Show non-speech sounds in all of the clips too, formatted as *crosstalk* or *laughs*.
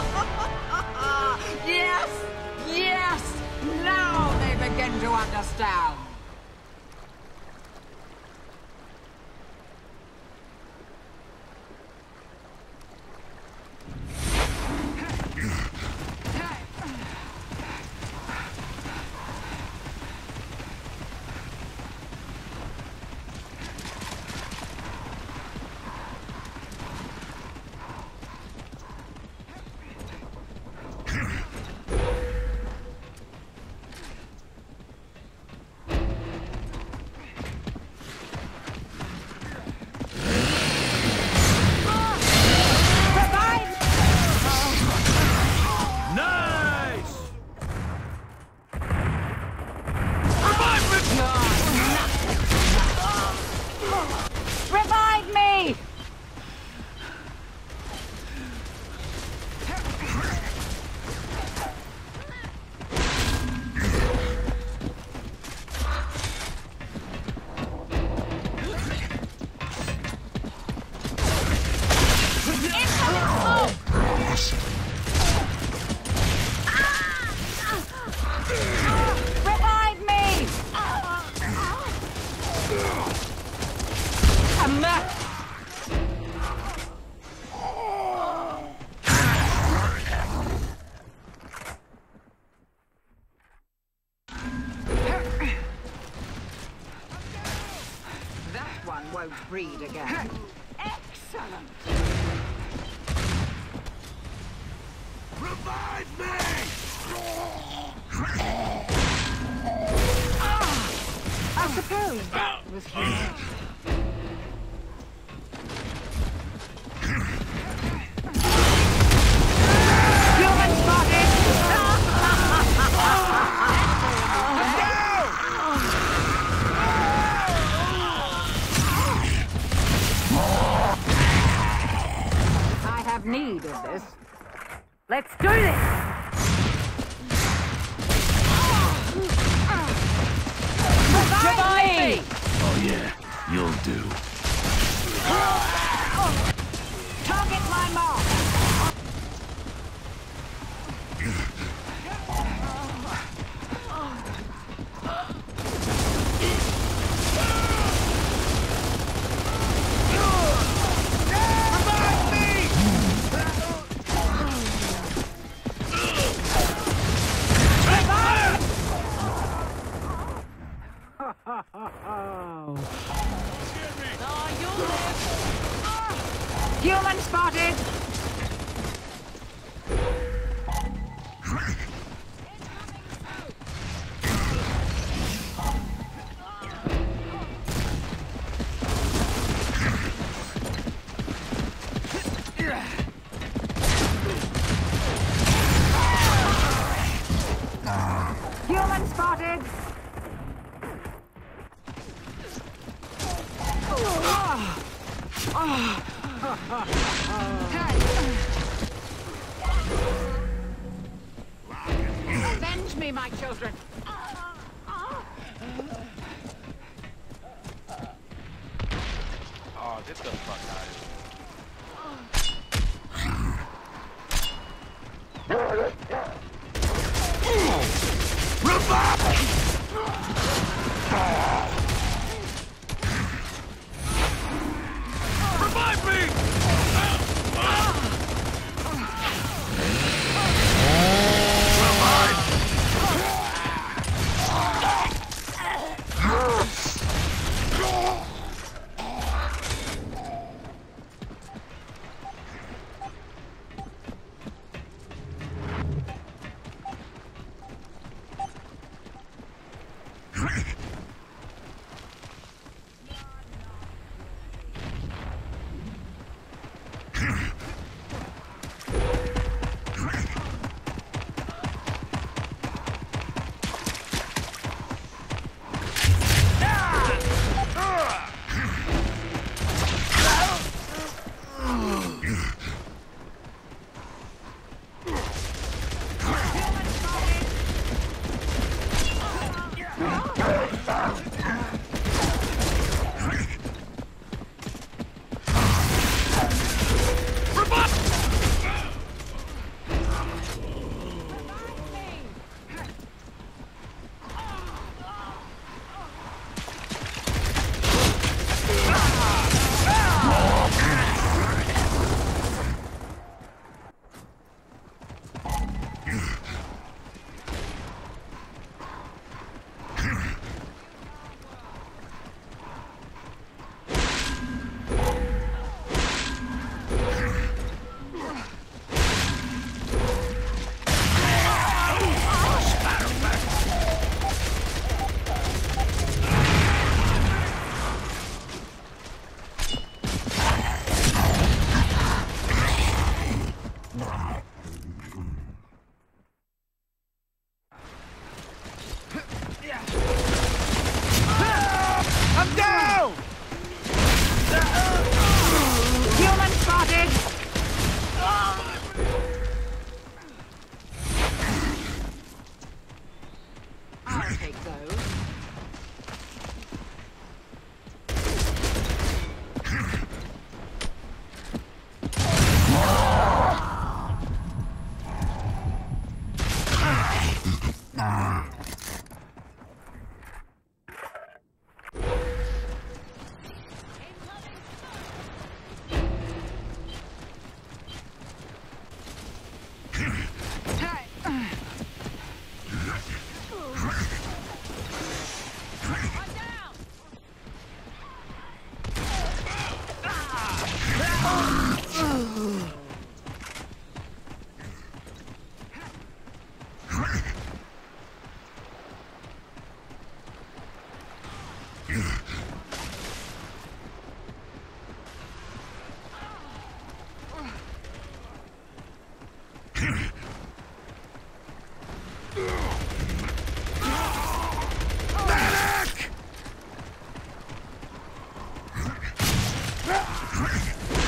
*laughs* yes! Yes! Now they begin to understand! Won't breed again. Excellent! Revive me! I suppose that was human. Yeah, you'll do. Target my mark! Human spotted! Avenge me, my children! Ah, oh, get the fuck out of here. Revive Ha!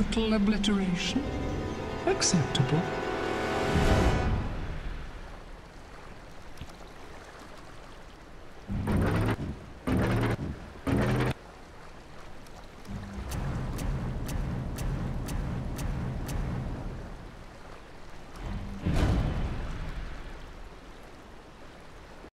Total obliteration? Acceptable.